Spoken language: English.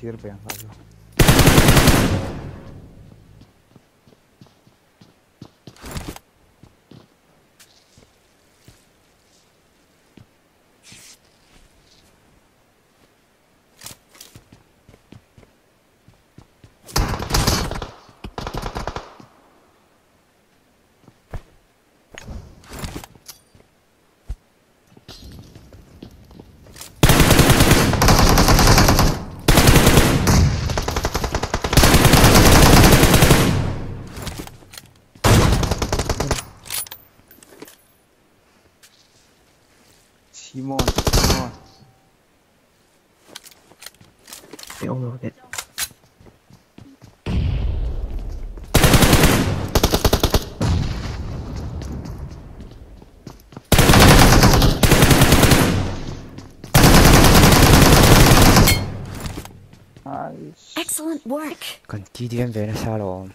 şiir beyan lazım. They all. Excellent work. Continue bene salone.